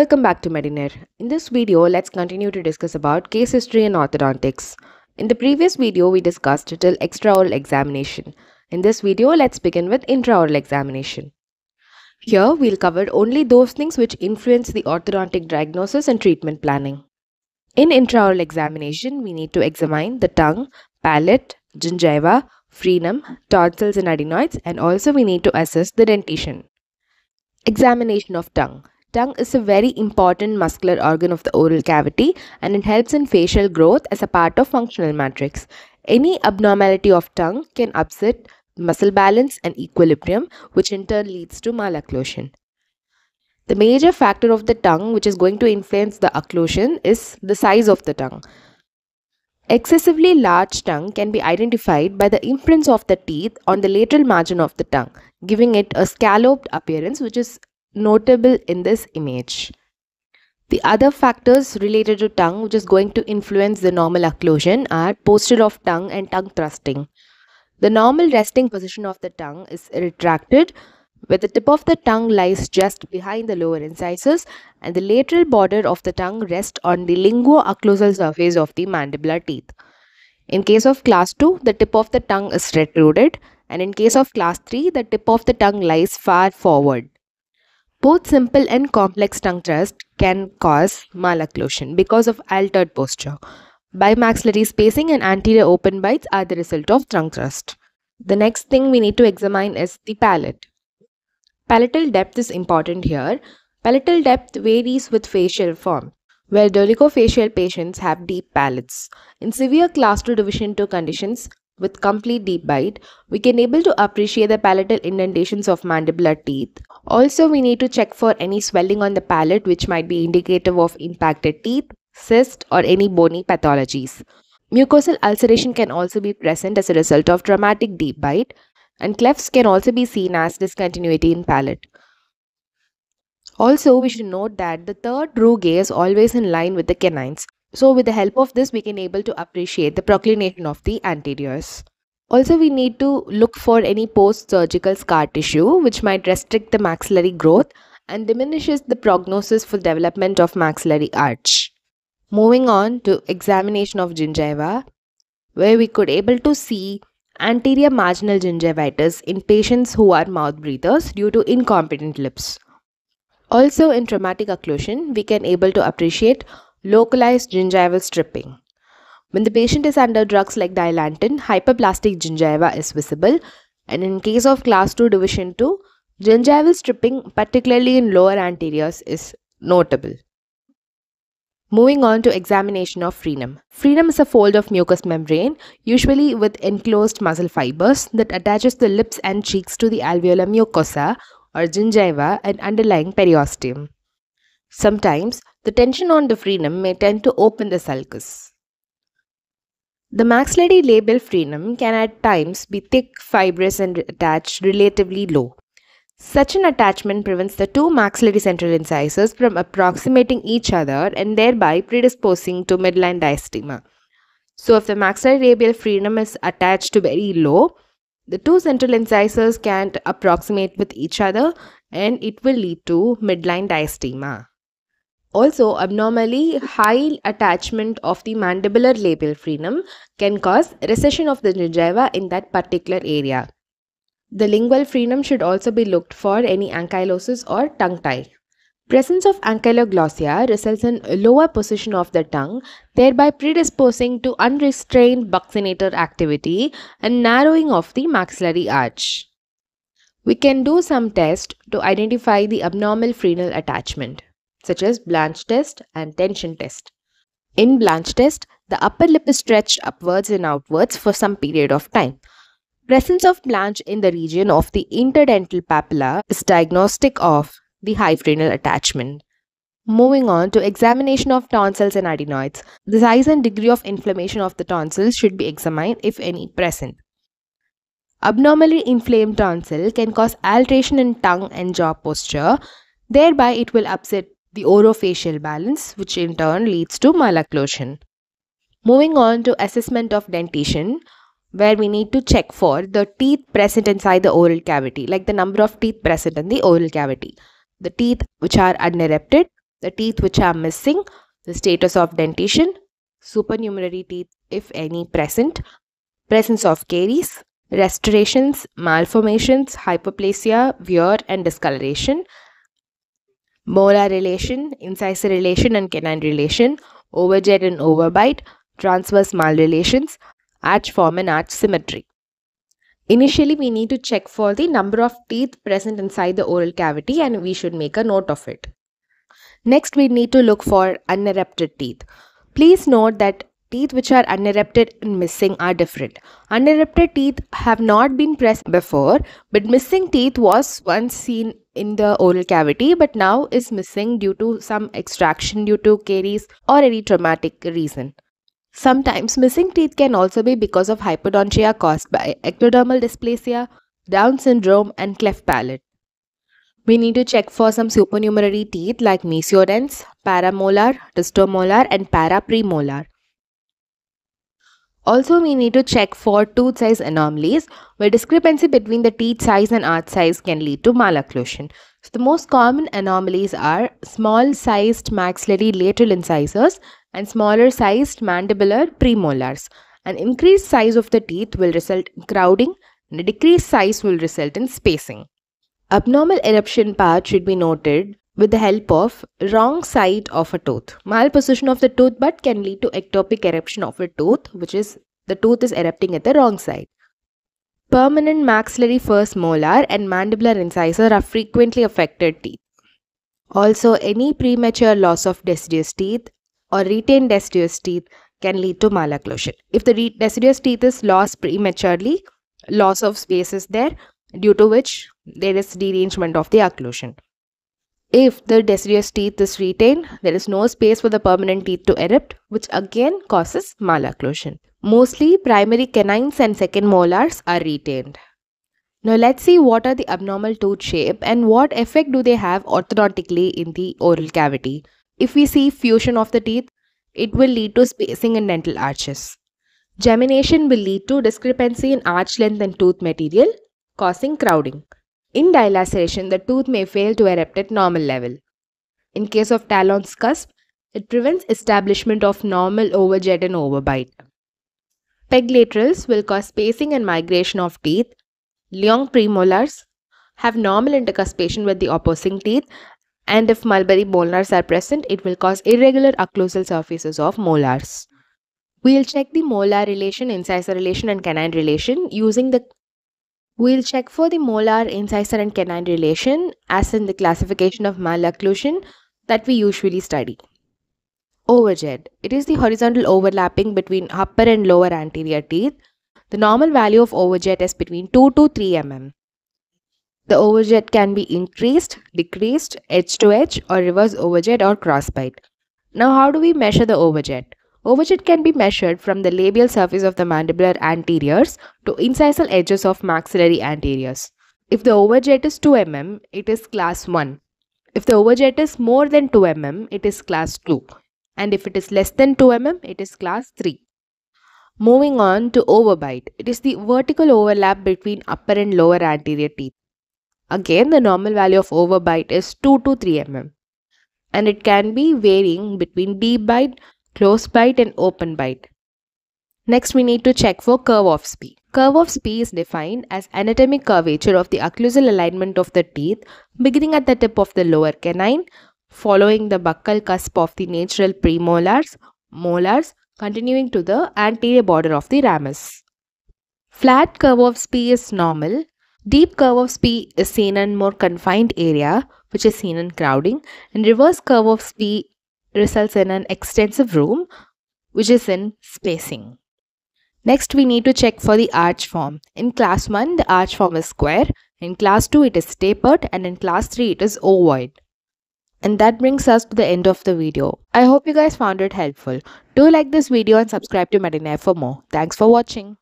Welcome back to Medinare. In this video, let's continue to discuss about case history and orthodontics. In the previous video, we discussed till extraoral examination. In this video, let's begin with intraoral examination. Here, we'll cover only those things which influence the orthodontic diagnosis and treatment planning. In intraoral examination, we need to examine the tongue, palate, gingiva, frenum, tonsils and adenoids and also we need to assess the dentition. Examination of tongue. Tongue is a very important muscular organ of the oral cavity and it helps in facial growth as a part of functional matrix. Any abnormality of tongue can upset muscle balance and equilibrium which in turn leads to malocclusion. The major factor of the tongue which is going to influence the occlusion is the size of the tongue. Excessively large tongue can be identified by the imprints of the teeth on the lateral margin of the tongue, giving it a scalloped appearance which is notable in this image. The other factors related to tongue which is going to influence the normal occlusion are posture of tongue and tongue thrusting. The normal resting position of the tongue is retracted where the tip of the tongue lies just behind the lower incisors and the lateral border of the tongue rests on the linguo-occlusal surface of the mandibular teeth. In case of class 2, the tip of the tongue is retruded and in case of class 3, the tip of the tongue lies far forward. Both simple and complex tongue thrust can cause malocclusion because of altered posture. Bimaxillary spacing and anterior open bites are the result of tongue thrust. The next thing we need to examine is the palate. Palatal depth is important here. Palatal depth varies with facial form, where dolichofacial patients have deep palates. In severe class 2 division 2 conditions with complete deep bite, we can able to appreciate the palatal indentations of mandibular teeth. Also, we need to check for any swelling on the palate which might be indicative of impacted teeth, cyst or any bony pathologies. Mucosal ulceration can also be present as a result of traumatic deep bite and clefts can also be seen as discontinuity in palate. Also, we should note that the third row rough is always in line with the canines. So, with the help of this, we can able to appreciate the proclination of the anteriors. Also, we need to look for any post-surgical scar tissue which might restrict the maxillary growth and diminishes the prognosis for development of maxillary arch. Moving on to examination of gingiva, where we could able to see anterior marginal gingivitis in patients who are mouth breathers due to incompetent lips. Also in traumatic occlusion, we can able to appreciate localized gingival stripping. When the patient is under drugs like dilantin, hyperplastic gingiva is visible and in case of class 2 division 2, gingival stripping particularly in lower anteriors is notable. Moving on to examination of frenum. Frenum is a fold of mucous membrane, usually with enclosed muscle fibers that attaches the lips and cheeks to the alveolar mucosa or gingiva and underlying periosteum. Sometimes, the tension on the frenum may tend to open the sulcus. The maxillary labial frenum can at times be thick, fibrous and attached relatively low. Such an attachment prevents the two maxillary central incisors from approximating each other and thereby predisposing to midline diastema. So, if the maxillary labial frenum is attached to very low, the two central incisors can't approximate with each other and it will lead to midline diastema. Also, abnormally high attachment of the mandibular labial frenum can cause recession of the gingiva in that particular area. The lingual frenum should also be looked for any ankylosis or tongue tie. Presence of ankyloglossia results in lower position of the tongue, thereby predisposing to unrestrained buccinator activity and narrowing of the maxillary arch. We can do some tests to identify the abnormal frenal attachment, such as Blanch test and tension test. In Blanch test, the upper lip is stretched upwards and outwards for some period of time. Presence of blanch in the region of the interdental papilla is diagnostic of the high attachment. Moving on to examination of tonsils and adenoids, the size and degree of inflammation of the tonsils should be examined if any present. Abnormally inflamed tonsil can cause alteration in tongue and jaw posture, thereby it will upset the orofacial balance which in turn leads to malocclusion. Moving on to assessment of dentition, where we need to check for the teeth present inside the oral cavity, like the number of teeth present in the oral cavity. The teeth which are unerupted the teeth which are missing, the status of dentition, supernumerary teeth if any present, presence of caries, restorations, malformations, hyperplasia, wear and discoloration, molar relation, incisor relation and canine relation, overjet and overbite, transverse malrelations, arch form and arch symmetry. Initially, we need to check for the number of teeth present inside the oral cavity and we should make a note of it. Next, we need to look for unerupted teeth. Please note that teeth which are unerupted and missing are different. Unerupted teeth have not been pressed before, but missing teeth was once seen in the oral cavity but now is missing due to some extraction due to caries or any traumatic reason. Sometimes missing teeth can also be because of hypodontia caused by ectodermal dysplasia, Down syndrome and cleft palate. We need to check for some supernumerary teeth like mesiodens, paramolar, distomolar and parapremolar. Also, we need to check for tooth size anomalies where discrepancy between the teeth size and arch size can lead to malocclusion. So, the most common anomalies are small sized maxillary lateral incisors and smaller sized mandibular premolars. An increased size of the teeth will result in crowding and a decreased size will result in spacing. Abnormal eruption path should be noted with the help of wrong side of a tooth. Malposition of the tooth bud can lead to ectopic eruption of a tooth, which is the tooth is erupting at the wrong side. Permanent maxillary first molar and mandibular incisor are frequently affected teeth. Also, any premature loss of deciduous teeth or retained deciduous teeth can lead to malocclusion. If the deciduous teeth is lost prematurely, loss of space is there, due to which there is derangement of the occlusion. If the deciduous teeth is retained, there is no space for the permanent teeth to erupt, which again causes malocclusion. Mostly primary canines and second molars are retained. Now let's see what are the abnormal tooth shape and what effect do they have orthodontically in the oral cavity. If we see fusion of the teeth, it will lead to spacing in dental arches. Gemination will lead to discrepancy in arch length and tooth material, causing crowding. In dilaceration, the tooth may fail to erupt at normal level. In case of Talon's cusp, it prevents establishment of normal overjet and overbite. Peg laterals will cause spacing and migration of teeth. Leong premolars have normal intercuspation with the opposing teeth and if mulberry molars are present, it will cause irregular occlusal surfaces of molars. We'll check the molar relation, incisor relation and canine relation using the We'll check for the molar, incisor and canine relation as in the classification of malocclusion that we usually study. Overjet. It is the horizontal overlapping between upper and lower anterior teeth. The normal value of overjet is between 2 to 3 mm. The overjet can be increased, decreased, edge to edge or reverse overjet or crossbite. Now how do we measure the overjet? Overjet can be measured from the labial surface of the mandibular anteriors to incisal edges of maxillary anteriors. If the overjet is 2 mm, it is class 1. If the overjet is more than 2 mm, it is class 2. And if it is less than 2 mm, it is class 3. Moving on to overbite. It is the vertical overlap between upper and lower anterior teeth. Again, the normal value of overbite is 2 to 3 mm. And it can be varying between deep bite close bite and open bite. Next, we need to check for curve of Spee. Curve of Spee is defined as anatomic curvature of the occlusal alignment of the teeth beginning at the tip of the lower canine, following the buccal cusp of the natural premolars, molars, continuing to the anterior border of the ramus. Flat curve of Spee is normal. Deep curve of Spee is seen in more confined area, which is seen in crowding, and reverse curve of Spee results in an extensive room which is in spacing. Next, we need to check for the arch form. In class 1, the arch form is square. In class 2, it is tapered. And in class 3, it is ovoid. And that brings us to the end of the video. I hope you guys found it helpful. Do like this video and subscribe to Medinare for more. Thanks for watching.